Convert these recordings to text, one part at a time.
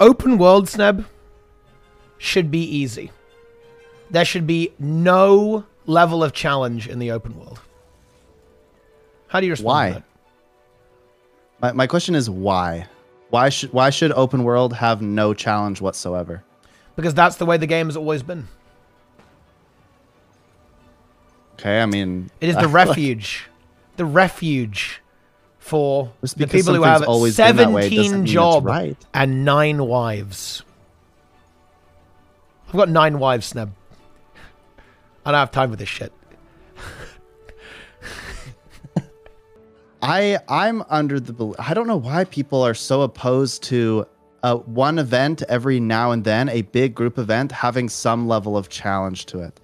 open world sneb should be easy. There should be no level of challenge in the open world. How do you respond Why? to that? My, my question is why? Why should why should open world have no challenge whatsoever? Because that's the way the game has always been. Okay, I mean It is the feel like refuge. the refuge for Just the people who have always been that way doesn't 17 mean it's job right. and nine wives. I've got nine wives, Sneb. I don't have time for this shit. I I'm under the I don't know why people are so opposed to uh, one event every now and then, a big group event having some level of challenge to it.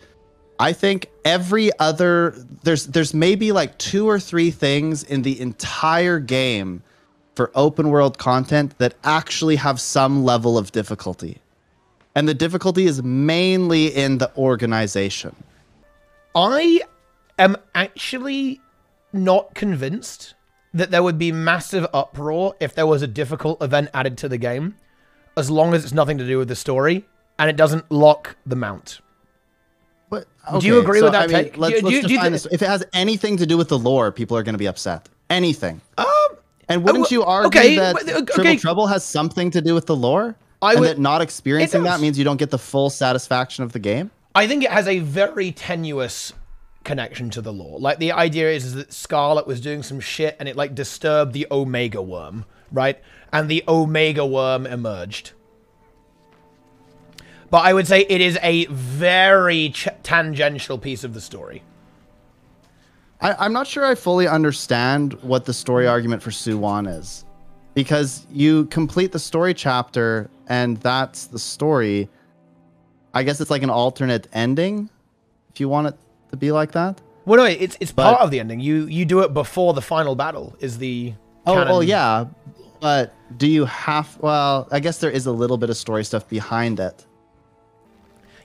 I think every other there's there's maybe like two or three things in the entire game for open world content that actually have some level of difficulty. And the difficulty is mainly in the organization. I am actually not convinced that there would be massive uproar if there was a difficult event added to the game, as long as it's nothing to do with the story and it doesn't lock the mount. But Do you agree with that I mean, take? let's, Do let's do define thi- this. If it has anything to do with the lore, people are going to be upset. Anything. Um, And wouldn't you argue okay, that okay. Triple Trouble has something to do with the lore? I and that not experiencing that means you don't get the full satisfaction of the game? I think it has a very tenuous connection to the lore. Like the idea is, is that Scarlet was doing some shit and it like disturbed the Omega worm, right? And the Omega worm emerged. But I would say it is a very ch- tangential piece of the story. I, I'm not sure I fully understand what the story argument for Soo-Won is. Because you complete the story chapter and that's the story. I guess it's like an alternate ending, if you want it to be like that. Well, no, it's it's But- part of the ending. You you do it before the final battle. Is the Oh, canon- well, yeah. But do you have? Well, I guess there is a little bit of story stuff behind it.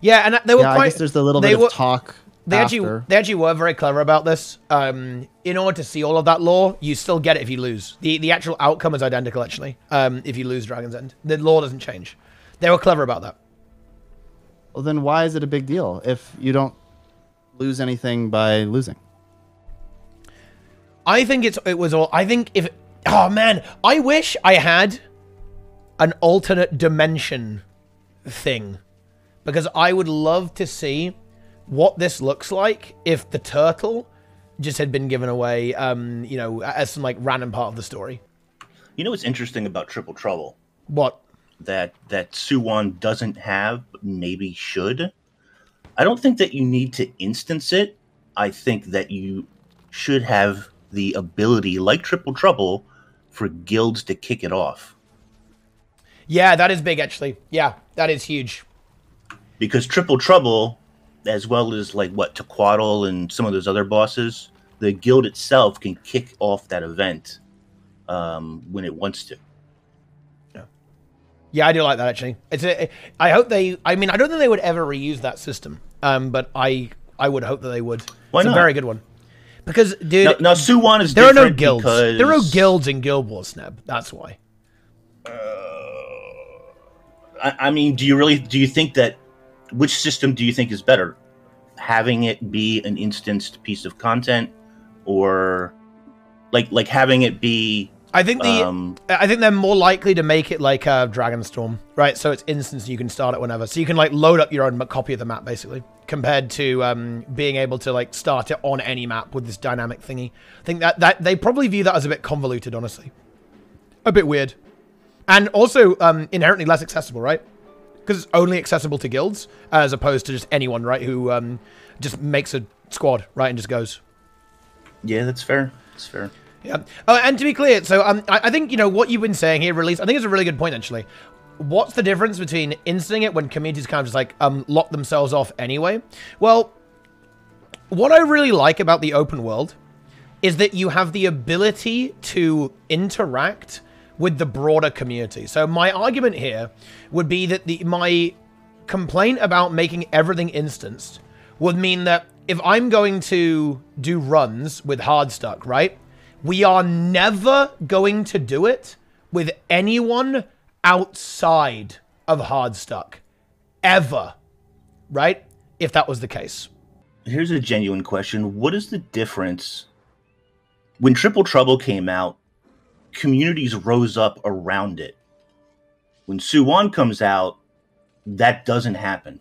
Yeah, and they were Yeah, quite. I guess there's a little they bit were- of talk They actually, they actually were very clever about this. Um, in order to see all of that lore, you still get it if you lose. the The actual outcome is identical, actually. Um, if you lose Dragon's End, the lore doesn't change. They were clever about that. Well, then why is it a big deal if you don't lose anything by losing? I think it's it was all. I think if oh man, I wish I had an alternate dimension thing because I would love to see what this looks like if the turtle just had been given away. Um, you know, as some like random part of the story. You know what's interesting about Triple Trouble? What? That that Soo-Won doesn't have, but maybe should. I don't think that you need to instance it. I think that you should have the ability, like Triple Trouble, for guilds to kick it off. Yeah, that is big actually. Yeah, that is huge. Because Triple Trouble, as well as like what Tequatl and some of those other bosses, the guild itself can kick off that event um, when it wants to. Yeah, yeah, I do like that actually. It's a, I hope they. I mean, I don't think they would ever reuse that system. Um, but I I would hope that they would. Why it's not? a very good one. Because dude, Now, now Soo-Won is there are no guilds. because There are no guilds in Guild Wars, Sneb. That's why. I, I mean, do you really do you think that which system do you think is better, having it be an instanced piece of content, or like like having it be I think the um, I think they're more likely to make it like uh, Dragonstorm, right? So it's instance you can start it whenever, so you can like load up your own copy of the map basically, compared to um, being able to like start it on any map with this dynamic thingy. I think that that they probably view that as a bit convoluted, honestly, a bit weird, and also um, inherently less accessible, right? Because it's only accessible to guilds as opposed to just anyone, right? Who um, just makes a squad, right, and just goes. yeah, that's fair. That's fair. Yeah. Uh, and to be clear, so um, I, I think you know what you've been saying here, release. I think it's a really good point actually. What's the difference between insting it when communities kind of just like um lock themselves off anyway? Well, what I really like about the open world is that you have the ability to interact with the broader community. So my argument here would be that the my complaint about making everything instanced would mean that if I'm going to do runs with Hardstuck, right? We are never going to do it with anyone outside of Hardstuck ever, right? If that was the case. Here's a genuine question. What is the difference when Triple Trouble came out? Communities rose up around it. When Soo-Won comes out, that doesn't happen.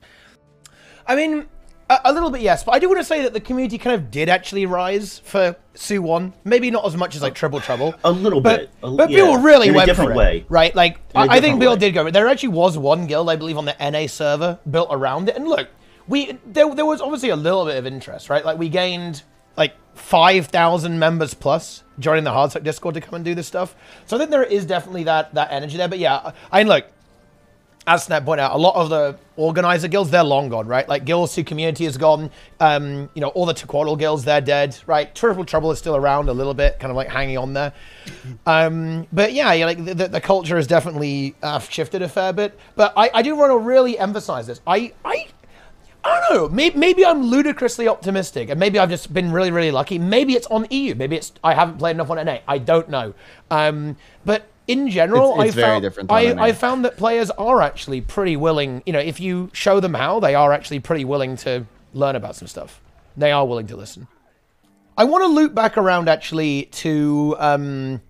I mean, a, a little bit, yes, but I do want to say that the community kind of did actually rise for Soo-Won. Maybe not as much as like Triple Trouble. A little But, bit. A- but yeah, people really in went a different it, way. right? Like I, I, think people way. did go. There actually was one guild, I believe, on the NA server built around it. And look, we there, there was obviously a little bit of interest, right? Like we gained like five thousand members plus joining the Hardstuck Discord to come and do this stuff. So I think there is definitely that that energy there. But yeah, I mean, look, as Sneb pointed out, a lot of the organizer guilds, they're long gone, right? Like Guilds 2 Community is gone. Um, you know, all the Tequatl guilds, they're dead, right? Triple Trouble is still around a little bit, kind of like hanging on there. Um, but yeah, yeah, like the, the, the culture has definitely uh, shifted a fair bit. But I, I do want to really emphasize this. I, I, I don't know. Maybe, maybe I'm ludicrously optimistic, and maybe I've just been really, really lucky. Maybe it's on EU. Maybe it's I haven't played enough on NA. I don't know. Um, but in general, It's- it's I very found, different I, I found that players are actually pretty willing. You know, if you show them how, they are actually pretty willing to learn about some stuff. They are willing to listen. I want to loop back around actually to um,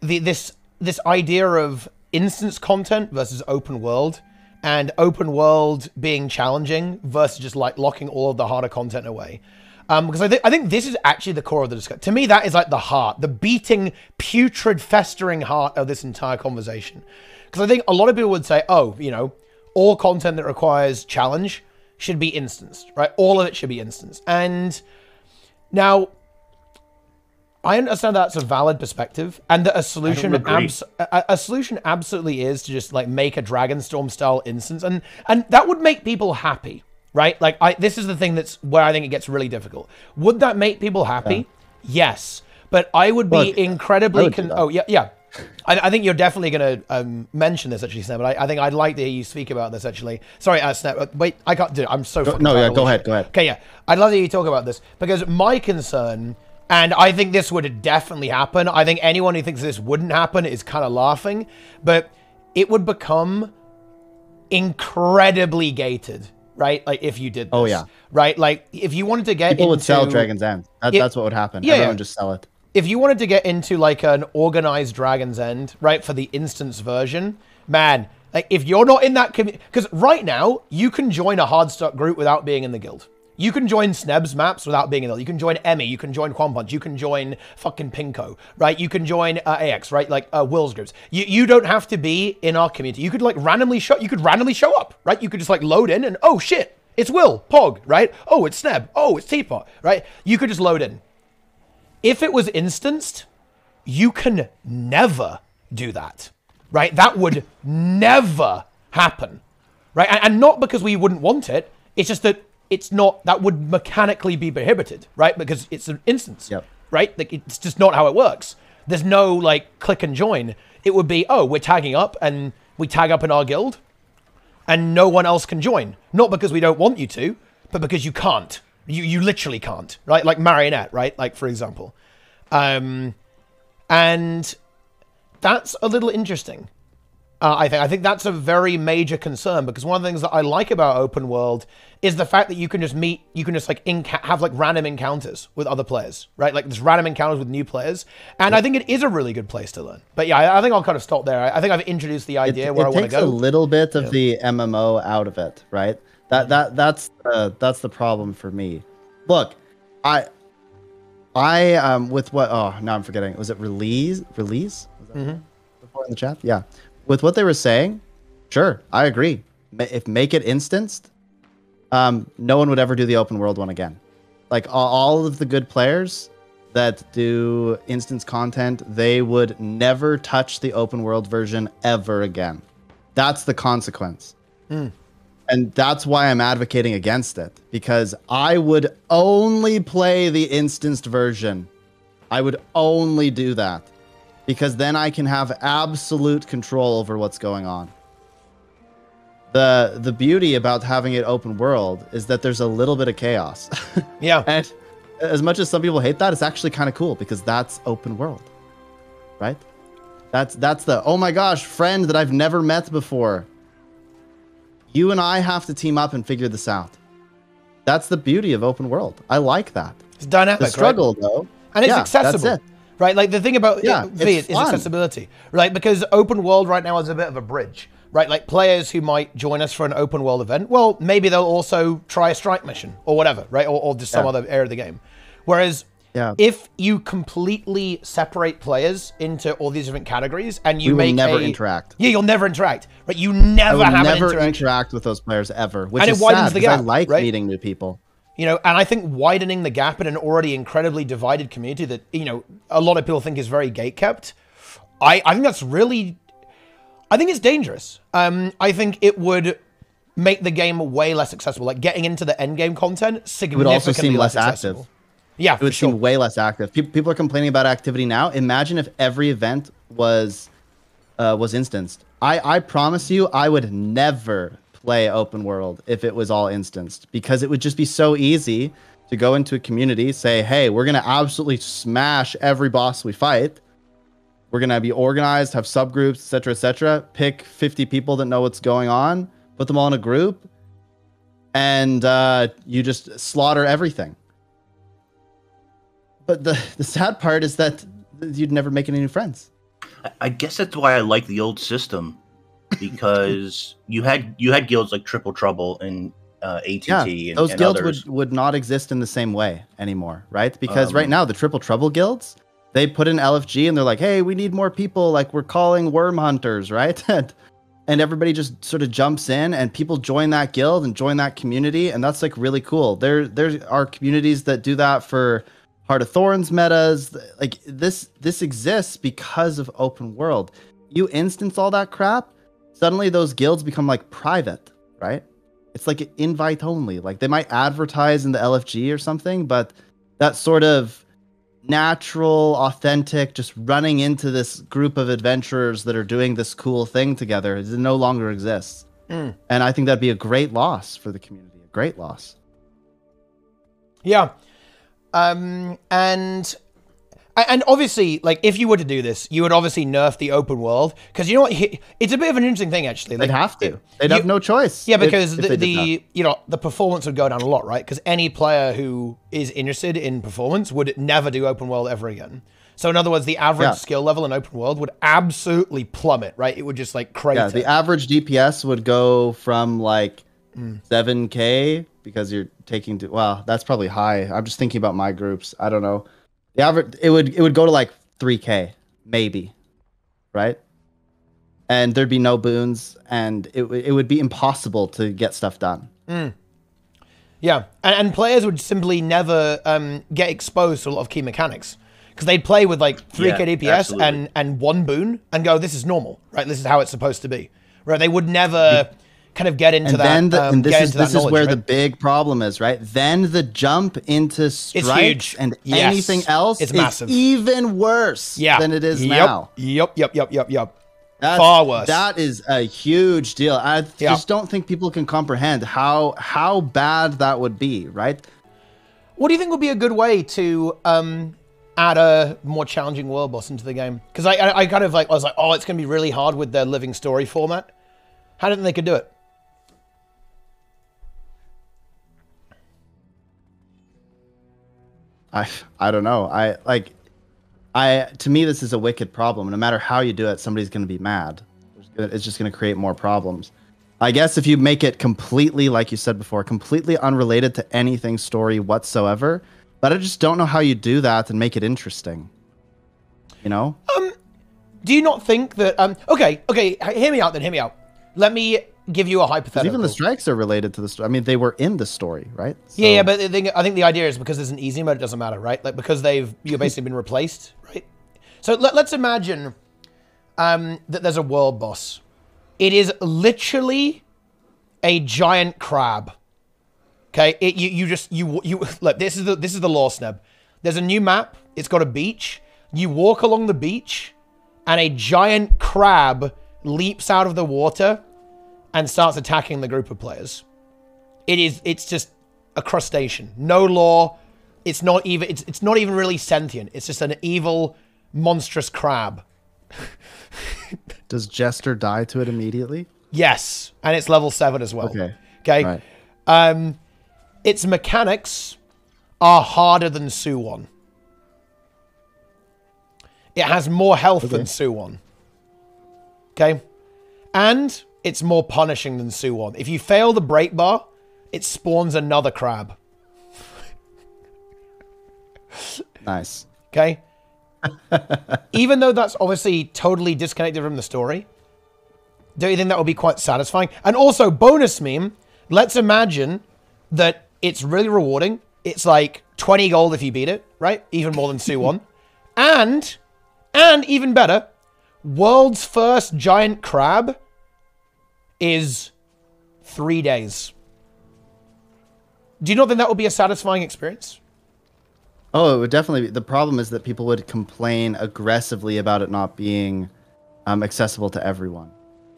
the this this idea of instance content versus open world, and open world being challenging versus just like locking all of the harder content away. Um, because I think I think this is actually the core of the discussion. To me, that is like the heart, the beating, putrid, festering heart of this entire conversation. Because I think a lot of people would say, "Oh, you know, all content that requires challenge should be instanced, right? All of it should be instanced." And now, I understand that's a valid perspective, and that a solution, abs- a, a solution, absolutely is to just like make a Dragonstorm style instance, and and that would make people happy, right? Like, I this is the thing that's where I think it gets really difficult. Would that make people happy? Yes, but I would be Look, incredibly. Would Con- oh yeah, yeah. I, I think you're definitely going to um, mention this actually, Sneb. But I, I think I'd like to hear you speak about this actually. Sorry, uh, Sneb. uh, Wait, I can't do it. I'm so. fucking no, yeah, go ahead, go ahead. Okay, yeah. I'd love to hear you talk about this because my concern, and I think this would definitely happen. I think anyone who thinks this wouldn't happen is kind of laughing, but it would become incredibly gated, right? Like if you did oh, this. Oh, yeah. Right? Like if you wanted to get People would sell Dragon's End. That, Yeah. that's what would happen. Yeah, Everyone yeah. just sell it. if you wanted to get into like an organized Dragon's End, right, for the instance version, man, like if you're not in that community, because right now you can join a hardstuck group without being in the guild. You can join Sneb's maps without being in the guild. You can join Emi. You can join Quan Punch. You can join fucking Pinko, right? You can join uh, AX, right? Like uh, Will's groups. You you don't have to be in our community. You could like randomly show. You could randomly show up, right? You could just like load in and oh shit, it's Will Pog, right? Oh, it's Sneb. Oh, it's Teapot, right? You could just load in if it was instanced, you can never do that, right? That would never happen, right? And, and not because we wouldn't want it. It's just that it's not. That would mechanically be prohibited, right? Because it's an instance, Yep. right? Like it's just not how it works. There's no like click and join. It would be oh, we're tagging up and we tag up in our guild, and no one else can join. Not because we don't want you to, but because you can't. You you literally can't, right? Like marionette, right? Like for example, um, and that's a little interesting. Uh, I think I think that's a very major concern because one of the things that I like about open world is the fact that you can just meet, you can just like inca- have like random encounters with other players, right? Like there's random encounters with new players, and I think it is a really good place to learn. But yeah, I, I think I'll kind of stop there. I, I think I've introduced the idea where I want to go. It takes a little bit of the MMO out of it, right? That that that's uh, that's the problem for me. Look, I I um with what oh now I'm forgetting. Was it release release? Was that Mm-hmm. before in the chat? Yeah. With what they were saying, sure, I agree. If make it instanced, um, no one would ever do the open world one again. Like all of the good players that do instance content, they would never touch the open world version ever again. That's the consequence. And that's why I'm advocating against it because I would only play the instanced version. I would only do that because then I can have absolute control over what's going on. The the beauty about having it open world is that there's a little bit of chaos. yeah, and as much as some people hate that, it's actually kind of cool because that's open world. Right? That's that's the oh my gosh, friend that I've never met before. You and I have to team up and figure this out. That's the beauty of open world. I like that. It's dynamic, The right? struggle though. and it's yeah, accessible. That's it. Right, like the thing about Yeah, yeah, v, it's is accessibility, right? Because open world right now is a bit of a bridge, right? Like players who might join us for an open world event, well, maybe they'll also try a strike mission or whatever, right? Or, or just some Yeah. other area of the game. Whereas Yeah. if you completely separate players into all these different categories and you We will make never a- interact. yeah, you'll never interact, right? You I never will have never interact with those players ever, which And it is widens sad the 'cause I like right? meeting new people. You know and i think widening the gap in an already incredibly divided community that you know a lot of people think is very gate kept i i think that's really i think it's dangerous um i think it would make the game way less accessible like getting into the end game content It would significantly also seem less accessible. active. yeah It would sure seem way less active. People, people are complaining about activity now. Imagine if every event was uh, was instanced. I, I promise you, I would never play open world if it was all instanced because it would just be so easy to go into a community, say, hey, we're gonna absolutely smash every boss we fight. We're gonna be organized, have subgroups, etc., etc. Pick 50 people that know what's going on, put them all in a group, and uh, you just slaughter everything. But the, the sad part is that you'd never make any new friends. I guess that's why I like the old system because you had you had guilds like Triple Trouble and uh, ATT Yeah, and, those and guilds others. would, would not exist in the same way anymore, right? Because Um, right now the Triple Trouble guilds, they put in LFG and they're like, hey, we need more people. Like we're calling worm hunters, right? and, and everybody just sort of jumps in and people join that guild and join that community. And that's like really cool. There, there are communities that do that for Heart of Thorns metas. Like this, this exists because of open world. You instance all that crap, suddenly those guilds become like private, right? It's like invite only. Like they might advertise in the LFG or something, but that sort of natural, authentic, just running into this group of adventurers that are doing this cool thing together, it no longer exists. Mm. And I think that'd be a great loss for the community. A great loss. Yeah. Um, and and obviously, like if you were to do this, you would obviously nerf the open world because you know what? It's a bit of an interesting thing actually. They'd have to. They'd you- have no choice. yeah, because if the, did the you know the performance would go down a lot, right? Because any player who is interested in performance would never do open world ever again. So in other words, the average Yeah. skill level in open world would absolutely plummet, right? It would just like crater. yeah, the average DPS would go from like Mm. 7k because you're taking to well, that's probably high. I'm just thinking about my groups. I don't know. The average it would it would go to like 3k maybe. Right? And there'd be no boons and it it would be impossible to get stuff done. Yeah, and, and players would simply never um, get exposed to a lot of key mechanics because they'd play with like 3k Yeah, DPS absolutely. and and one boon and go, this is normal, right? This is how it's supposed to be. Right? They would never kind of get into And that. then the, um, and this is this is where the big problem is, right? Then the jump into strikes and Yes. anything else It's is massive. even worse yeah. than it is yep. now. Yep, yep, yep, yep, yep. That's, Far worse. That is a huge deal. I Yeah. just don't think people can comprehend how how bad that would be, right? What do you think would be a good way to um, add a more challenging world boss into the game? Because I, I, I kind of like, I was like, oh, it's going to be really hard with their living story format. How do you think they could do it? I I don't know. I like I to me this is a wicked problem. No matter how you do it, somebody's going to be mad. It's just going to create more problems. I guess if you make it completely like you said before, completely unrelated to anything story whatsoever, but I just don't know how you do that and make it interesting. You know? Um, Do you not think that? Um, okay, okay, hear me out then. Hear me out. Let me give you a hypothetical. even the strikes are related to the story. I mean, they were in the story, right? yeah, yeah, but the thing, I think the idea is because there's an easy mode, it doesn't matter, right? Like because they've you've basically been replaced, right? So let, let's imagine um, that there's a world boss. It is literally a giant crab. Okay, it, you you just you you look. This is the this is the lore Sneb. There's a new map. It's got a beach. You walk along the beach, and a giant crab leaps out of the water and starts attacking the group of players. It is it's just a crustacean. No lore. It's not even it's it's not even really sentient. It's just an evil monstrous crab. Does Jester die to it immediately? Yes, and it's level seven as well. Okay. Okay. Right. Um, its mechanics are harder than Soo-Won. It has more health than Soo-Won. Okay. And it's more punishing than Soo-Won. If you fail the break bar, it spawns another crab. Nice. Okay. Even though that's obviously totally disconnected from the story, don't you think that would be quite satisfying? And also, bonus meme, let's imagine that it's really rewarding. It's like 20 gold if you beat it, right? Even more than Soo-Won. and, and even better, world's first giant crab is three days. Do you not think that would be a satisfying experience? Oh, it would definitely. Be. The problem is that people would complain aggressively about it not being um, accessible to everyone.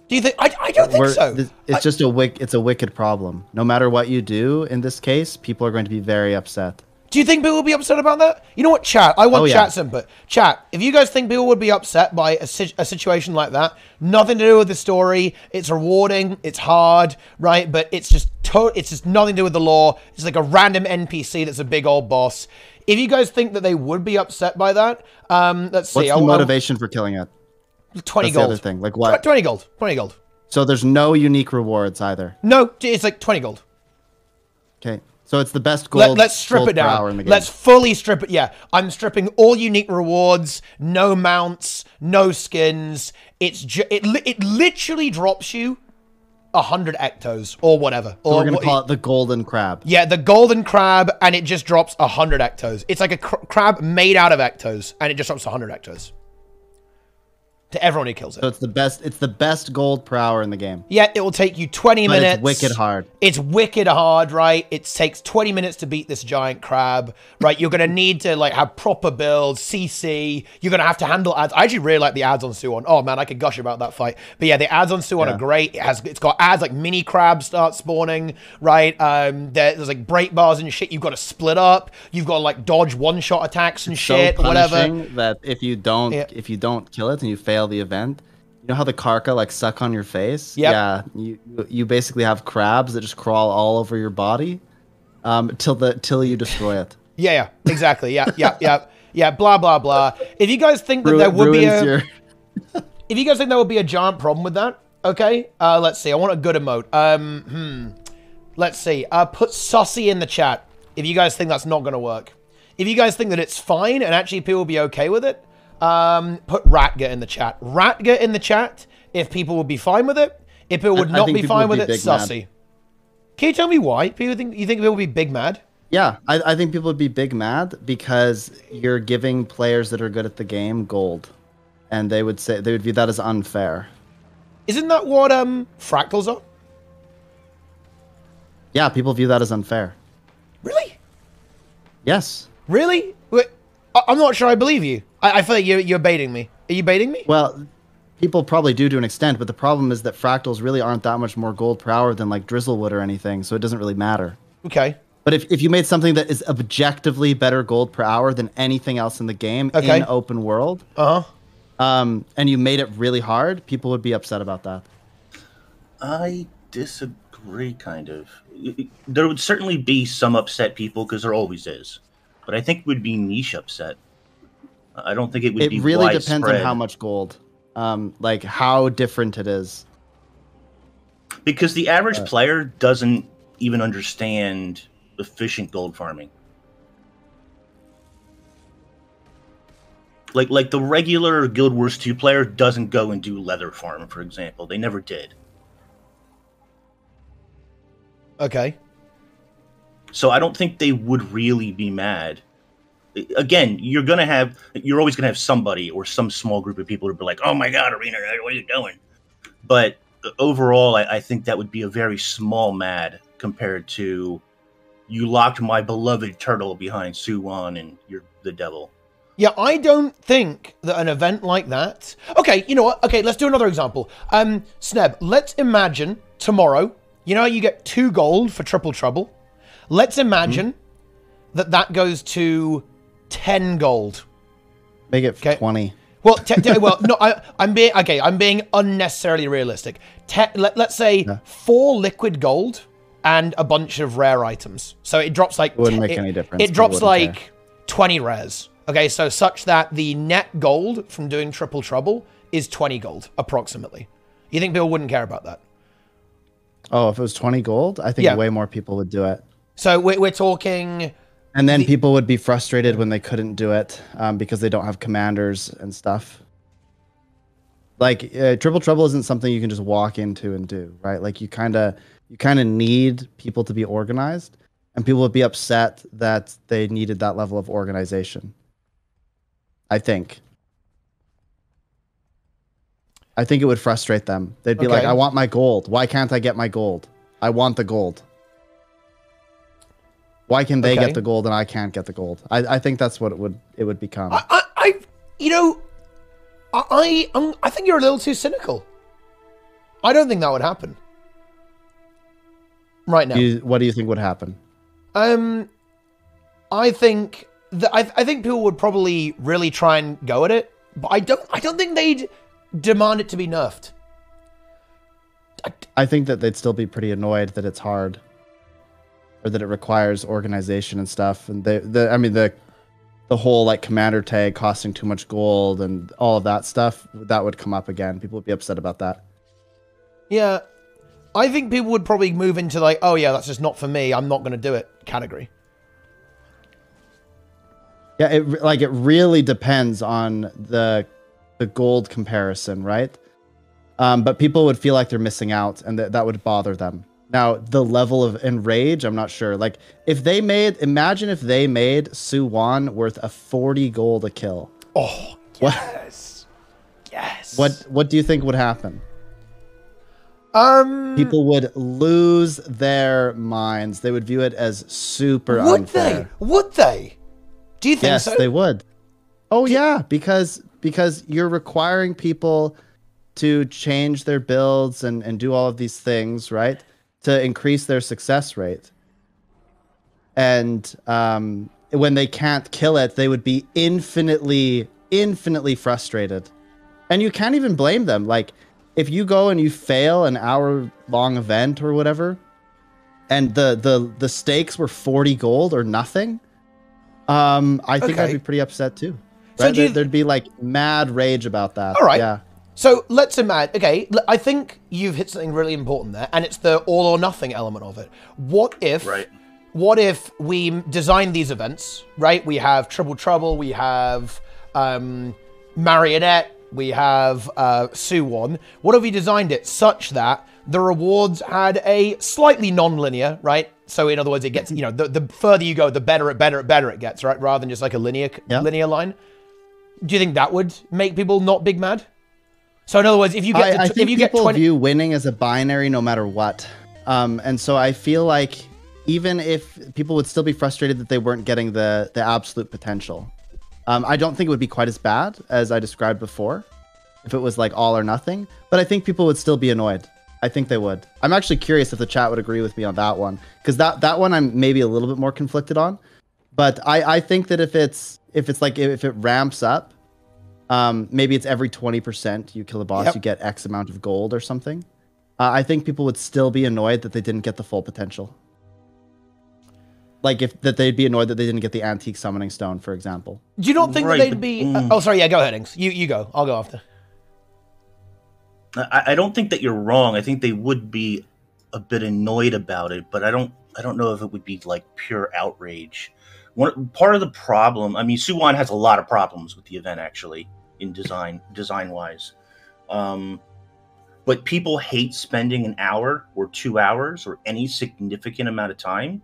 Do you think? I, I don't think We're- so. this- it's just a wick. It's a wicked problem. No matter what you do in this case, people are going to be very upset. Do you think people will be upset about that? You know what, chat? I want Oh, yeah. chat's input. Chat, if you guys think people would be upset by a, a situation like that, nothing to do with the story. It's rewarding. It's hard, right? But it's just to- it's just nothing to do with the lore. It's like a random NPC that's a big old boss. If you guys think that they would be upset by that, um, let's see. What's the I'll- I'll- motivation for killing it? Twenty That's the gold. other thing. Like what? Twenty gold. Twenty gold. So there's no unique rewards either. No, it's like twenty gold. Okay. So it's the best gold. Let, us strip it down. in the game. Let's fully strip it. Yeah, I'm stripping all unique rewards, no mounts, no skins. It's ju- it li- it literally drops you a hundred ectos or whatever. So or we're gonna what- call it the golden crab. yeah, the golden crab, and it just drops a hundred ectos. It's like a cr- crab made out of ectos, and it just drops a hundred ectos to everyone who kills it. So it's the best. It's the best gold per hour in the game. Yeah, it will take you 20 But it's minutes. wicked hard. It's wicked hard, right? It takes 20 minutes to beat this giant crab, right? You're going to need to like have proper builds, CC. You're going to have to handle ads. I actually really like the ads on Soo-Won. Oh man, I could gush about that fight. But yeah, the ads on Soo-Won Yeah. are great. It has it's got ads like mini crabs start spawning, right? Um there- there's like break bars and shit. You've got to split up. You've got to like dodge one-shot attacks and shit, so whatever. that if you don't Yeah. if you don't kill it and you fail the event, you know how the karka like suck on your face? Yep. Yeah. You you basically have crabs that just crawl all over your body, um, till the till you destroy it. Yeah, yeah, exactly. Yeah, yeah, yeah. Yeah, blah blah blah. If you guys think that Ru- there would be a your if you guys think there would be a giant problem with that, okay, uh, let's see. I want a good emote. Um, hmm. Let's see. Uh, put sussy in the chat if you guys think that's not going to work. If you guys think that it's fine and actually people will be okay with it, um, put Ratga in the chat. Ratga in the chat if people would be fine with it. If it would I not think be fine with be it, big mad. sussy. Can you tell me why? People think you think people would be big mad? Yeah, I, I think people would be big mad because you're giving players that are good at the game gold, and they would say they would view that as unfair. Isn't that what um fractals are? Yeah, people view that as unfair. Really? Yes. Really? Wait, I- I'm not sure I believe you. I, I feel like you're, you're baiting me. Are you baiting me? Well, people probably do to an extent, but the problem is that fractals really aren't that much more gold per hour than like Drizzlewood or anything, so it doesn't really matter. Okay. But if, if you made something that is objectively better gold per hour than anything else in the game Okay. in open world, Uh huh. um, and you made it really hard, people would be upset about that. I disagree, kind of. There would certainly be some upset people because there always is, but I think it would be niche upset. I don't think it would It be. really depends on how much gold, um, like how different it is. because the average player doesn't even understand efficient gold farming. Like like the regular Guild Wars 2 player doesn't go and do leather farm, for example. They never did. Okay. So I don't think they would really be mad. Again, you're gonna have you're always gonna have somebody or some small group of people who be like, "Oh my god, Arena, what are you doing?" But overall, I, I think that would be a very small mad compared to you locked my beloved turtle behind Soo-Won and you're the devil. Yeah, I don't think that an event like that. Okay, you know what? Okay, let's do another example. Um, Sneb, let's imagine tomorrow. You know, you get two gold for triple trouble. Let's imagine hmm? that that goes to ten gold. Make it Okay. twenty. Well, te- te- well, no, I, I'm being okay. I'm being unnecessarily realistic. Te- let, let's say four liquid gold and a bunch of rare items. So it drops like it wouldn't make it, any difference. It drops wouldn't like care. 20 rares. Okay, so such that the net gold from doing triple trouble is 20 gold approximately. You think people wouldn't care about that? Oh, if it was 20 gold, I think Yeah. way more people would do it. So we're, we're talking. And then people would be frustrated when they couldn't do it um, because they don't have commanders and stuff. Like uh, triple trouble isn't something you can just walk into and do, right? Like you kind of you kind of need people to be organized, and people would be upset that they needed that level of organization. I think. I think it would frustrate them. They'd be like, "I want my gold. Why can't I get my gold? I want the gold." Why can they Okay. get the gold and I can't get the gold? I, I think that's what it would it would become. I, I, I you know, I, I, I'm, I think you're a little too cynical. I don't think that would happen. Right now. You- what do you think would happen? Um, I think that I, I think people would probably really try and go at it, but I don't. I don't think they'd demand it to be nerfed. I think that they'd still be pretty annoyed that it's hard, or that it requires organization and stuff. And they, the, I mean, the, the whole like commander tag costing too much gold and all of that stuff that would come up again. People would be upset about that. Yeah, I think people would probably move into like, oh yeah, that's just not for me. I'm not going to do it category. Yeah, it like it really depends on the the gold comparison, right? Um, but people would feel like they're missing out, and that that would bother them. Now, the level of enrage, I'm not sure. Like, if they made, imagine if they made Soo-Won worth a 40 gold a kill. Oh What? yes, yes. What What do you think would happen? Um, People would lose their minds. They would view it as super would unfair. they? Would they? Do you think yes, so? they would. Oh yeah, because because you're requiring people to change their builds and and do all of these things, right? To increase their success rate. And um, when they can't kill it, they would be infinitely, infinitely frustrated. And you can't even blame them. Like, if you go and you fail an hour-long event or whatever, and the the the stakes were 40 gold or nothing, um, I think Okay. I'd be pretty upset too. So Right? There- There'd be like mad rage about that. All right. Yeah. So let's imagine. Okay, I think you've hit something really important there, and it's the all or nothing element of it. What if? Right. What if we design these events? Right. We have Triple Trouble. We have um, Marionette. We have uh, Soo-Won. What if we designed it such that the rewards had a slightly non-linear, right? So in other words, it gets you know the, the further you go, the better it better it better it gets, right? Rather than just like a linear Yeah. linear line. Do you think that would make people not big mad? So in other words, if you get I, to, I if you get people 20 view winning as a binary no matter what. Um, and so I feel like even if people would still be frustrated that they weren't getting the the absolute potential, um, I don't think it would be quite as bad as I described before. If it was like all or nothing, but I think people would still be annoyed. I think they would. I'm actually curious if the chat would agree with me on that one because that that one I'm maybe a little bit more conflicted on. But I I think that if it's if it's like if it ramps up, um, maybe it's every 20% you kill a boss, Yep. you get X amount of gold or something. Uh, I think people would still be annoyed that they didn't get the full potential. Like if that they'd be annoyed that they didn't get the antique summoning stone, for example. Do you not think Right, that they'd but- be? mm. oh, sorry. Yeah, go ahead, Inks. You you go. I'll go after. I, I don't think that you're wrong. I think they would be a bit annoyed about it, but I don't. I don't know if it would be like pure outrage. One part of the problem. I mean, Soo-Won has a lot of problems with the event actually in design, design wise. Um, but people hate spending an hour or two hours or any significant amount of time.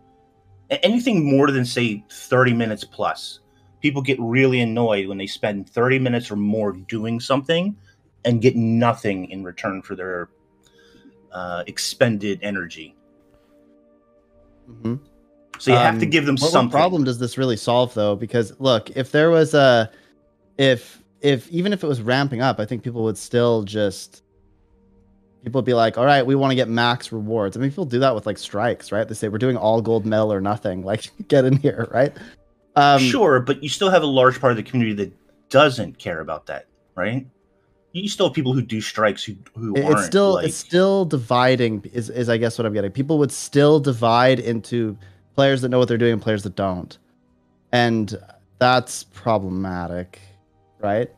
Anything more than say thirty minutes plus. People get really annoyed when they spend thirty minutes or more doing something and get nothing in return for their uh, expended energy. Mm-hmm. So you have to Um, give them what, what problem does this really solve though? Because look, if there was a, if if even if it was ramping up, I think people would still just. People would be like, "All right, we want to get max rewards." I mean, people do that with like strikes, right? They say we're doing all gold medal or nothing. Like, get in here, right? Um, sure, but you still have a large part of the community that doesn't care about that, right? You still have people who do strikes who who It- aren't it's still like, it's still dividing is, is i guess what i'm getting people would still divide into players that know what they're doing and players that don't and that's problematic right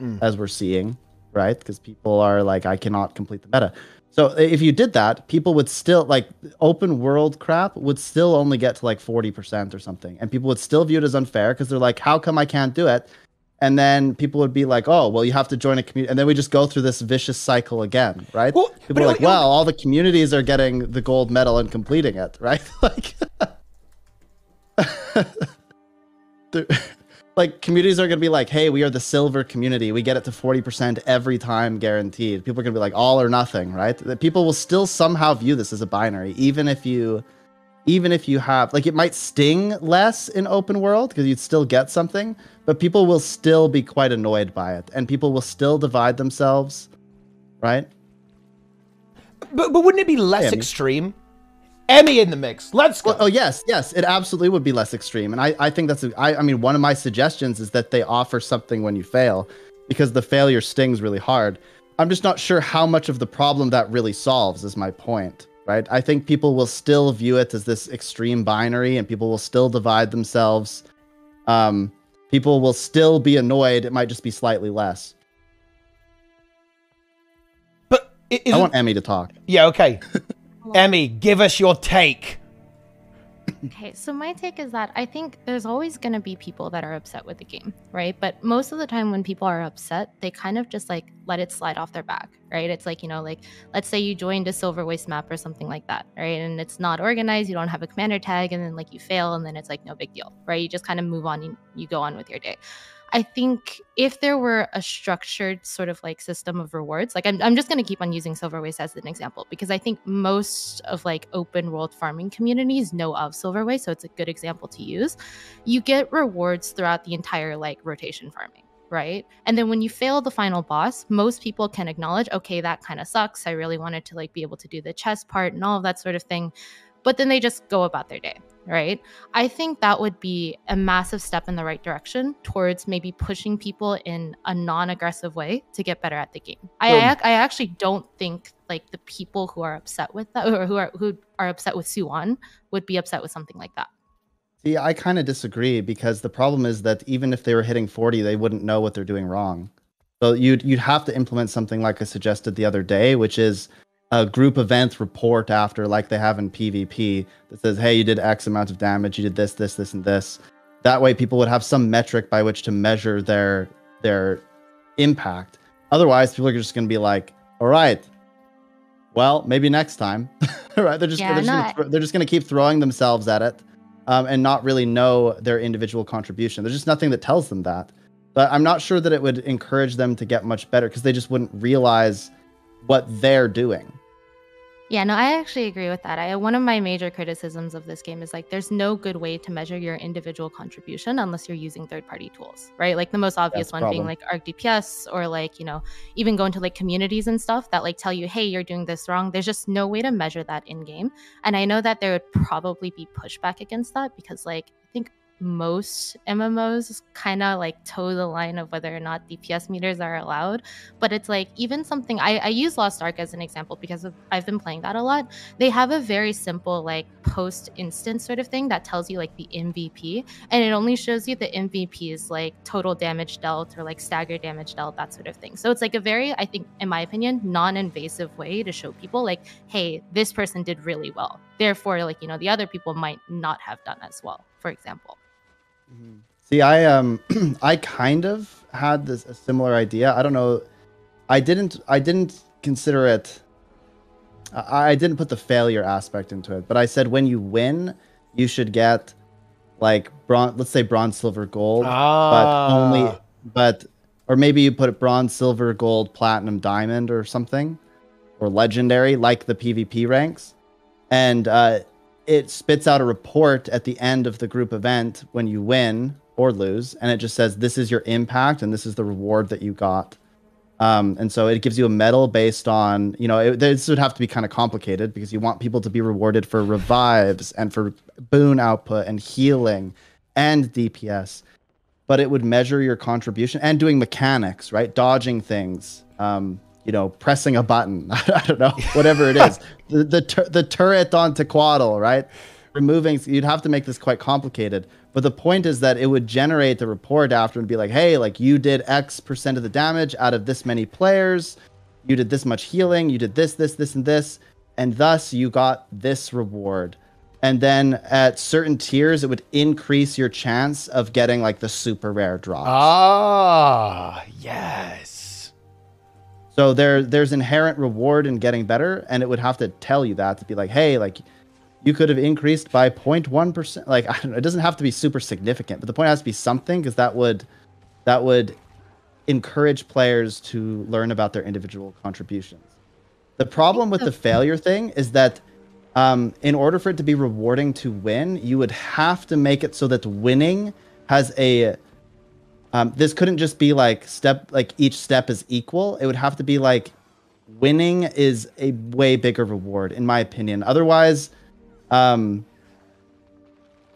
Mm. as we're seeing right because people are like i cannot complete the meta so if you did that people would still like open world crap would still only get to like 40% or something and people would still view it as unfair because they're like how come i can't do it and then people would be like, "Oh, well, you have to join a community," and then we just go through this vicious cycle again, right? Well, people are like, "Well, all the communities are getting the gold medal and completing it, right?" like, like communities are gonna be like, "Hey, we are the silver community. We get it to forty percent every time, guaranteed." People are gonna be like, "All or nothing," right? That people will still somehow view this as a binary, even if you even if you have like it might sting less in open world because you'd still get something but people will still be quite annoyed by it and people will still divide themselves right But, but wouldn't it be less Emi. extreme? Emi in the mix. Let's go. well, oh yes yes. It absolutely would be less extreme. And i, I think that's a, I, I mean one of my suggestions is that they offer something when you fail because the failure stings really hard. I'm just not sure how much of the problem that really solves is my point right? I think people will still view it as this extreme binary and people will still divide themselves. Um, people will still be annoyed. It might just be slightly less. But i- i want Emi to talk. Yeah, okay. Emi, give us your take. Okay, so my take is that I think there's always going to be people that are upset with the game, right? But most of the time when people are upset, they kind of just like let it slide off their back, right? It's like, you know, like let's say you joined a silver waste map or something like that, right? And it's not organized, you don't have a commander tag, and then like you fail, and then it's like no big deal, right? You just kind of move on, you, you go on with your day. I think if there were a structured sort of like system of rewards, like I'm, I'm just going to keep on using Silver Waste as an example because I think most of like open world farming communities know of Silver Waste, so it's a good example to use. You get rewards throughout the entire like rotation farming, right? And then when you fail the final boss, most people can acknowledge, okay, that kind of sucks. I really wanted to like be able to do the chest part and all of that sort of thing, but then they just go about their day, right? I think that would be a massive step in the right direction towards maybe pushing people in a non-aggressive way to get better at the game. I, I, I actually don't think like the people who are upset with that or who are who are upset with Soo-Won would be upset with something like that. See, I kind of disagree because the problem is that even if they were hitting 40, they wouldn't know what they're doing wrong. So you'd you'd have to implement something like I suggested the other day, which is a group event report after like they have in PvP that says, "Hey, you did X amount of damage, you did this, this, this, and this." That way, people would have some metric by which to measure their their impact. Otherwise, people are just going to be like, "All right, well, maybe next time." right? They're just Yeah, they're just, gonna, they're just going to keep throwing themselves at it um, and not really know their individual contribution. There's just nothing that tells them that. But I'm not sure that it would encourage them to get much better because they just wouldn't realize what they're doing. Yeah, no, I actually agree with that. I one of my major criticisms of this game is like there's no good way to measure your individual contribution unless you're using third-party tools, right? Like the most obvious the one being like Arc DPS or like, you know, even going to like communities and stuff that like tell you, "Hey, you're doing this wrong." There's just no way to measure that in game. And I know that there would probably be pushback against that because like I think most MMOs kind of like toe the line of whether or not DPS meters are allowed. But it's like even something I, I use Lost Ark as an example because of, I've been playing that a lot. They have a very simple like post instance sort of thing that tells you like the MVP, and it only shows you the MVP's like total damage dealt or like stagger damage dealt, that sort of thing. So it's like a very, I think, in my opinion, non-invasive way to show people like, hey, this person did really well. Therefore, like you know, the other people might not have done as well. For example. See, I um, I kind of had this a similar idea. I don't know. I didn't. I didn't consider it. I, I didn't put the failure aspect into it, but I said when you win, you should get like bronze. Let's say bronze, silver, gold, but Ah. only. But or maybe you put it bronze, silver, gold, platinum, diamond, or something, or legendary, like the PvP ranks, and uh, it spits out a report at the end of the group event when you win or lose, and it just says this is your impact and this is the reward that you got. Um, and so it gives you a medal based on, you know, it, this would have to be kind of complicated because you want people to be rewarded for revives and for boon output and healing and DPS. but it would measure your contribution and doing mechanics, right? Dodging things, um, you know, pressing a button. I don't know, whatever it is. the the, tur- the turret on Tequatl, right? Removing, you'd have to make this quite complicated. But the point is that it would generate the report after and be like, hey, like you did X percent of the damage out of this many players. You did this much healing. You did this, this, this, and this. And thus you got this reward and then at certain tiers it would increase your chance of getting like the super rare drops. Ah, yes. So there there's inherent reward in getting better and it would have to tell you that to be like, "Hey, like you could have increased by 0.1%." Like I don't know, it doesn't have to be super significant, but the point has to be something because that would that would encourage players to learn about their individual contributions. The problem with the failure thing is that um, in order for it to be rewarding to win, you would have to make it so that winning has a. Um, this couldn't just be like step like each step is equal. It would have to be like winning is a way bigger reward, in my opinion. Otherwise, um,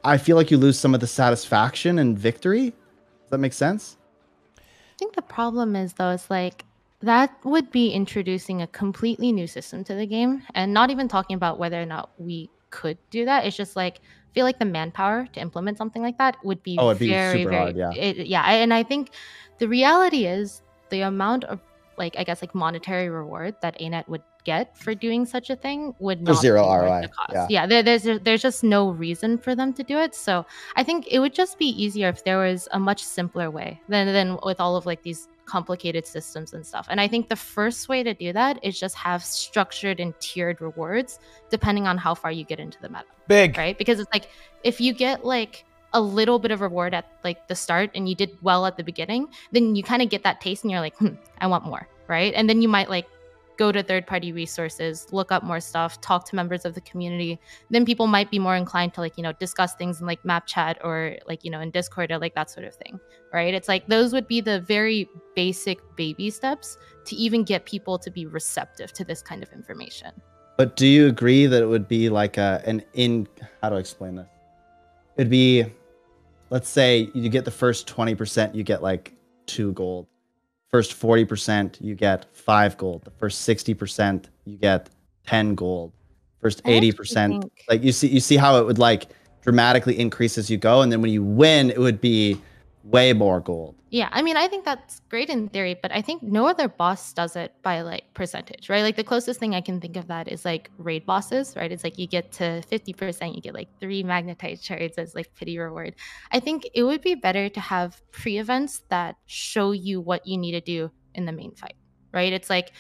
I feel like you lose some of the satisfaction and victory. Does that make sense? I think the problem is though, it's like that would be introducing a completely new system to the game and not even talking about whether or not we could do that it's just like I feel like the manpower to implement something like that would be Oh, it'd be very super very hard, yeah. it- yeah and i think the reality is the amount of like i guess like monetary reward that anet would get for doing such a thing would not zero be ROI, the cost. yeah. yeah there, there's there's just no reason for them to do it so i think it would just be easier if there was a much simpler way than than with all of like these complicated systems and stuff. And i think the first way to do that is just have structured and tiered rewards depending on how far you get into the meta Big. right? Because it's like if you get like a little bit of reward at like the start and you did well at the beginning then you kind of get that taste and you're like hmm i want more right? And then you might like go to third party resources look up more stuff talk to members of the community then people might be more inclined to like you know discuss things in like map chat or like you know in discord or like that sort of thing right it's like those would be the very basic baby steps to even get people to be receptive to this kind of information But do you agree that it would be like a an in how do I explain this? It'd be let's say you get the first 20%, you get like 2 gold. First 40%, you get 5 gold. The first 60%, you get 10 gold. First 80%, think- like you see you see how it would like dramatically increase as you go and then when you win, it would be way more gold. Yeah, I mean, I think that's great in theory, but I think no other boss does it by like percentage, right? Like the closest thing I can think of that is like raid bosses, right? It's like you get to 50%, you get like three magnetite shards as like pity reward. I think it would be better to have pre events that show you what you need to do in the main fight, right? It's like,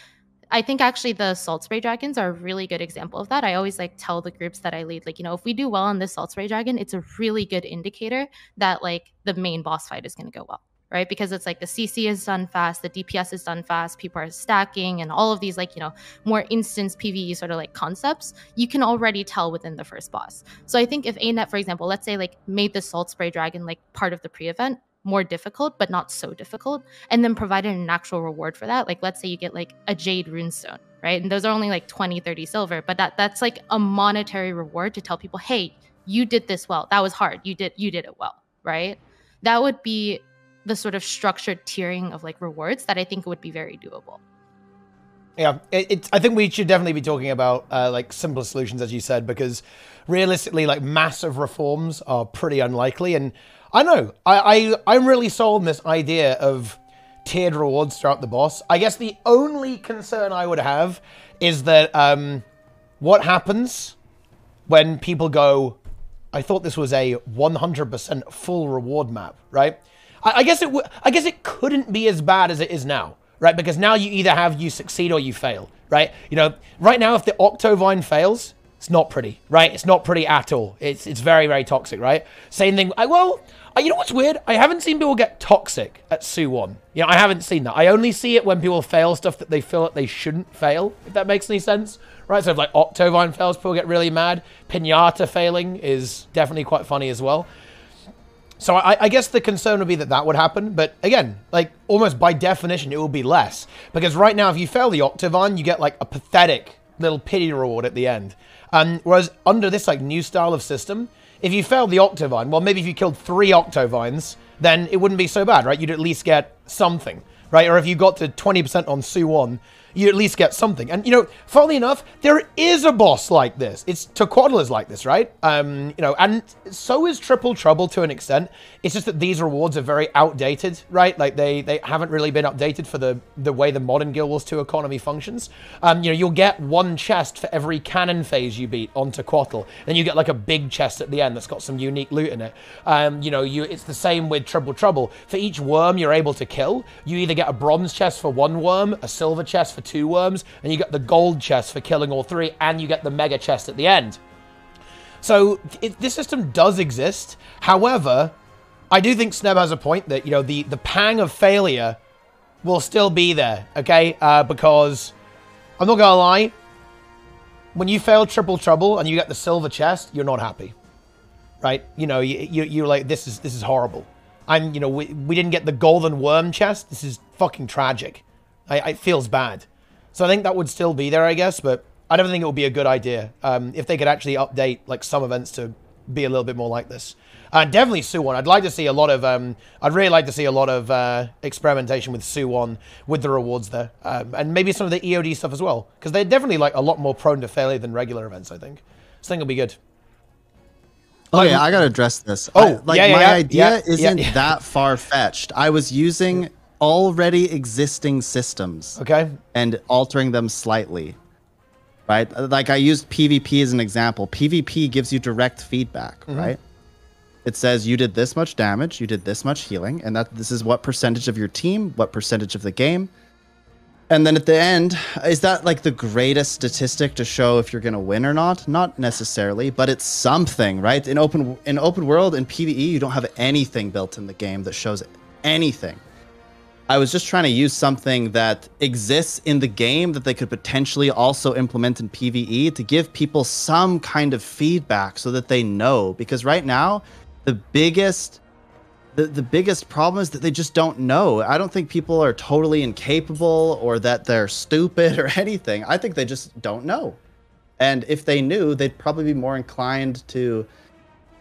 I think actually the salt spray dragons are a really good example of that. I always like tell the groups that I lead, like, you know, if we do well on this salt spray dragon, it's a really good indicator that like the main boss fight is going to go well right? Because it's like the CC is done fast, the DPS is done fast, people are stacking, and all of these like you know more instance PVE sort of like concepts, you can already tell within the first boss. So I think if ANET, for example, let's say like made the Salt Spray Dragon like part of the pre-event more difficult, but not so difficult, and then provided an actual reward for that. Like let's say you get like a Jade Runestone, right? And those are only like 20, 30 silver, but that that's like a monetary reward to tell people, hey, you did this well. That was hard. You did you did it well, right? That would be the sort of structured tiering of like rewards that I think would be very doable. Yeah, it. I think we should definitely be talking about uh, like simpler solutions, as you said, because realistically, like massive reforms are pretty unlikely. And I know I, I I'm really sold on this idea of tiered rewards throughout the boss. I guess the only concern I would have is that um, what happens when people go, I thought this was a 100% full reward map, right? I, I guess it I guess it couldn't be as bad as it is now, right? Because now you either have you succeed or you fail, right? You know, right now if the Octovine fails, it's not pretty, right? It's not pretty at all. It's it's very very toxic, right? Same thing. I, well, you know what's weird? I haven't seen people get toxic at Soo-Won. You know, I haven't seen that. I only see it when people fail stuff that they feel that they shouldn't fail. If that makes any sense, right? So if like Octovine fails, people get really mad. Pinata failing is definitely quite funny as well. So I, I guess the concern would be that that would happen, but again, like almost by definition, it will be less because right now, if you fail the Octovine, you get like a pathetic little pity reward at the end. Um, whereas under this like new style of system, if you failed the Octovine, well, maybe if you killed three Octovines, then it wouldn't be so bad, right? You'd at least get something, right? Or if you got to 20% on Soo-Won, you at least get something. And you know, funnily enough, there is a boss like this. It's Tequatl is like this, right? Um, you know, and so is Triple Trouble to an extent. It's just that these rewards are very outdated, right? Like they they haven't really been updated for the the way the modern Guild Wars 2 economy functions. Um, you know, you'll get one chest for every cannon phase you beat on Tequatl. Then you get like a big chest at the end that's got some unique loot in it. Um, you know, you it's the same with Triple Trouble. For each worm you're able to kill, you either get a bronze chest for one worm, a silver chest for two worms, and you get the gold chest for killing all three, and you get the mega chest at the end. So it, this system does exist. However, I do think Sneb has a point that you know the the pang of failure will still be there. Okay, uh, because I'm not gonna lie. When you fail triple trouble and you get the silver chest, you're not happy, right? You know, you, you you're like this is this is horrible. I'm you know we, we didn't get the golden worm chest. This is fucking tragic. I, it feels bad. So I think that would still be there, I guess, but I don't think it would be a good idea um, if they could actually update like some events to be a little bit more like this. And uh, definitely Soo-Won. I'd like to see a lot of. Um, I'd really like to see a lot of uh, experimentation with Soo-Won with the rewards there, um, and maybe some of the EOD stuff as well, because they're definitely like a lot more prone to failure than regular events. I think. So I think it'll be good. Oh yeah, I gotta address this. Oh, I, like yeah, yeah, my yeah, idea isn't that far fetched. I was using already existing systems Okay. and altering them slightly. Right? Like I used PvP as an example. PvP gives you direct feedback, Mm-hmm. right? It says you did this much damage, you did this much healing, and that this is what percentage of your team, what percentage of the game. And then at the end, is that like the greatest statistic to show if you're going to win or not? Not necessarily, but it's something, right? In open in open world in PvE, you don't have anything built in the game that shows anything. I was just trying to use something that exists in the game that they could potentially also implement in PvE to give people some kind of feedback so that they know because right now the biggest the, the biggest problem is that they just don't know. I don't think people are totally incapable or that they're stupid or anything. I think they just don't know. And if they knew, they'd probably be more inclined to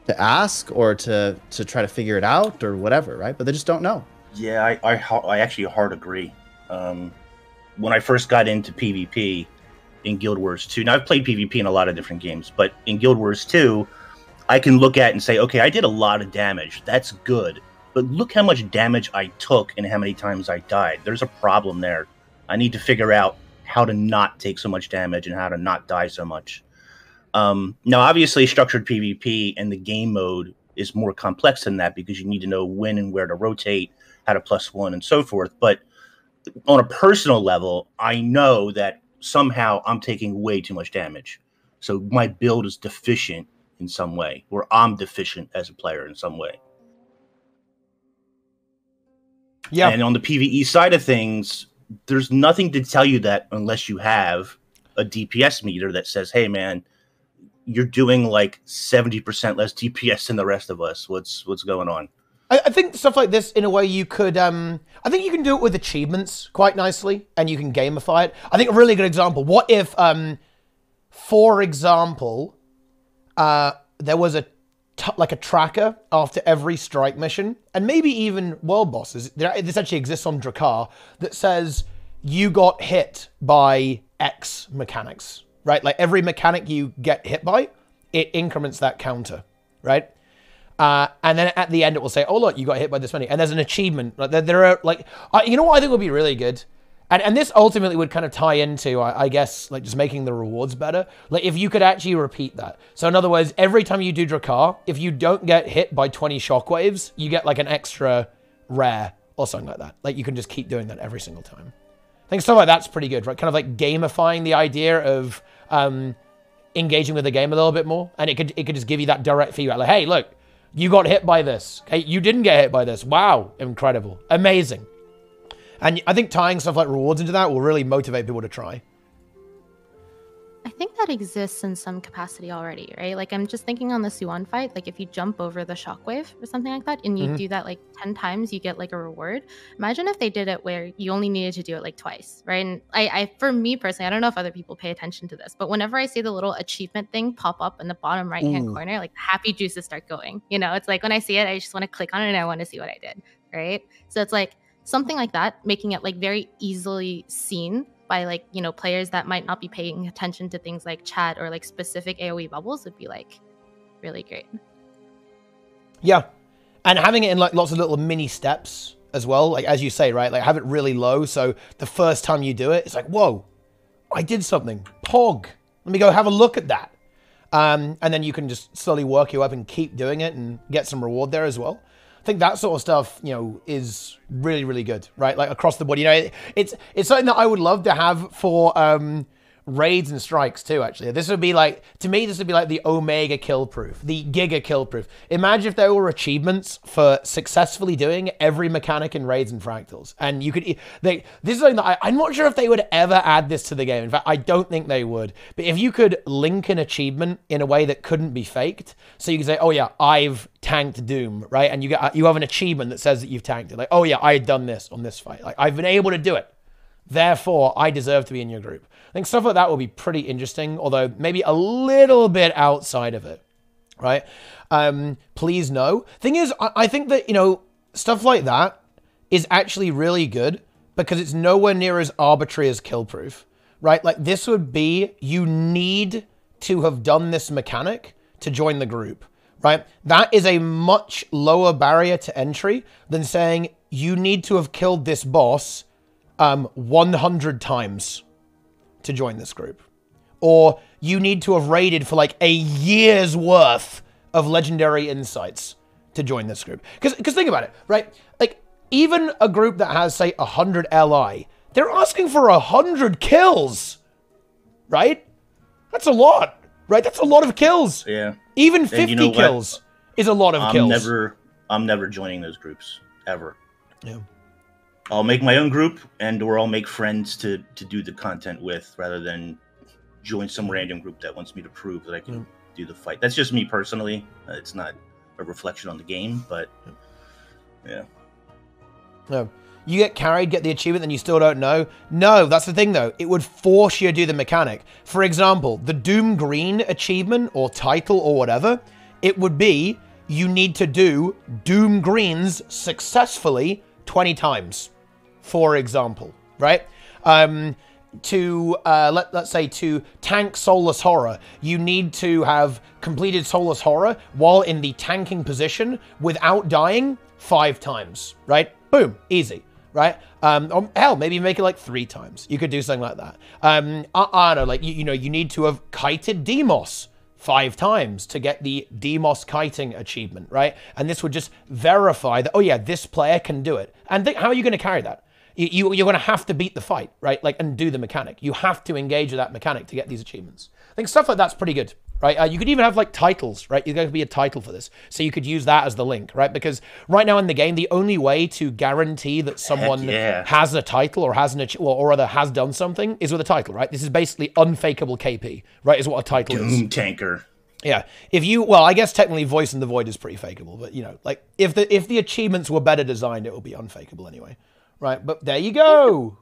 to ask or to to try to figure it out or whatever, right? But they just don't know. Yeah, I, I, I actually hard agree. Um, when I first got into PvP in Guild Wars 2, now I've played PvP in a lot of different games, but in Guild Wars 2, I can look at and say, okay, I did a lot of damage. That's good. But look how much damage I took and how many times I died. There's a problem there. I need to figure out how to not take so much damage and how to not die so much. Um, now, obviously, structured PvP and the game mode is more complex than that because you need to know when and where to rotate, how to plus one, and so forth. But on a personal level, I know that somehow I'm taking way too much damage. So my build is deficient in some way, or I'm deficient as a player in some way. Yeah. And on the PVE side of things, there's nothing to tell you that unless you have a DPS meter that says, "Hey, man, you're doing like 70% less DPS than the rest of us. What's what's going on?" I, I think stuff like this, in a way, you could. Um, I think you can do it with achievements quite nicely, and you can gamify it. I think a really good example. What if, um, for example, uh, there was a t- like a tracker after every strike mission, and maybe even world bosses. There, this actually exists on Drakkar that says you got hit by X mechanics, right? Like every mechanic you get hit by, it increments that counter, right? Uh, and then at the end, it will say, "Oh look, you got hit by this many." And there's an achievement. Like there, there are like, uh, you know what I think would be really good, and and this ultimately would kind of tie into, I, I guess, like just making the rewards better. Like if you could actually repeat that. So in other words, every time you do Drakkar, if you don't get hit by 20 shockwaves, you get like an extra rare or something like that. Like you can just keep doing that every single time. I think stuff like that's pretty good, right? Kind of like gamifying the idea of um, engaging with the game a little bit more, and it could it could just give you that direct feedback, like, "Hey, look, you got hit by this. Okay, you didn't get hit by this. Wow, incredible, amazing." And I think tying stuff like rewards into that will really motivate people to try. I think that exists in some capacity already, right? Like I'm just thinking on the Soo-Won fight, like if you jump over the shockwave or something like that, and you Mhm. do that like ten times, you get like a reward. Imagine if they did it where you only needed to do it like twice, right? And I, I for me personally, I don't know if other people pay attention to this, but whenever I see the little achievement thing pop up in the bottom right hand Ooh. corner, like happy juices start going. You know, it's like when I see it, I just want to click on it and I want to see what I did, right? So it's like something like that, making it like very easily seen by like you know players that might not be paying attention to things like chat or like specific AOE bubbles would be like really great. Yeah. And having it in like lots of little mini steps as well, like as you say, right? Like have it really low. So the first time you do it, it's like, whoa, I did something. Pog. Let me go have a look at that. Um, and then you can just slowly work you up and keep doing it and get some reward there as well. Think that sort of stuff, you know, is really, really good, right? Like across the board. You know, it, it's it's something that I would love to have for um, raids and strikes too. Actually, this would be like to me, this would be like the Omega kill proof, the Giga kill proof. Imagine if there were achievements for successfully doing every mechanic in raids and fractals, and you could. They, this is something that I, I'm not sure if they would ever add this to the game. In fact, I don't think they would. But if you could link an achievement in a way that couldn't be faked, so you could say, "Oh yeah, I've tanked Dhuum," right? And you get you have an achievement that says that you've tanked it. Like, "Oh yeah, I had done this on this fight. Like, I've been able to do it." Therefore, I deserve to be in your group. I think stuff like that will be pretty interesting, although maybe a little bit outside of it, right? Um, please no. Thing is, I, I think that, you know, stuff like that is actually really good because it's nowhere near as arbitrary as kill proof, right? Like, this would be you need to have done this mechanic to join the group, right? That is a much lower barrier to entry than saying you need to have killed this boss um, 100 times to join this group. Or you need to have raided for like a year's worth of legendary insights to join this group. Because think about it, right? Like, even a group that has, say, 100 LI, they're asking for 100 kills, right? That's a lot, right? That's a lot of kills. Yeah. Even 50 you know kills is a lot of I'm kills. never I'm never joining those groups ever. Yeah. I'll make my own group and or I'll make friends to to do the content with rather than join some random group that wants me to prove that I can Mm. do the fight. That's just me personally. Uh, it's not a reflection on the game, but yeah. No. You get carried, get the achievement, then you still don't know. No, that's the thing though. It would force you to do the mechanic. For example, the Dhuum Green achievement or title or whatever, it would be you need to do Dhuum Greens successfully 20 times. For example, right? Um, to uh, let, let's say to tank soulless horror you need to have completed soulless horror while in the tanking position without dying five times right? Boom easy right? Um or hell maybe make it like three times. You could do something like that. Um i, I don't know like you, you know you need to have kited Deimos five times to get the Deimos kiting achievement right? And this would just verify that oh yeah this player can do it. And think, how are you going to carry that you, you you're going to have to beat the fight, right? Like and do the mechanic. You have to engage with that mechanic to get these achievements. I think stuff like that's pretty good, right? Uh, you could even have like titles, right? You're going to be a title for this, so you could use that as the link, right? Because right now in the game, the only way to guarantee that someone yeah. has a title or has an ach- or, or other has done something is with a title, right? This is basically unfakeable KP, right? Is what a title is. Dhuum tanker. Yeah. If you well, I guess technically voice in the void is pretty fakeable, but you know, like if the if the achievements were better designed, it would be unfakeable anyway. Right? But there you go.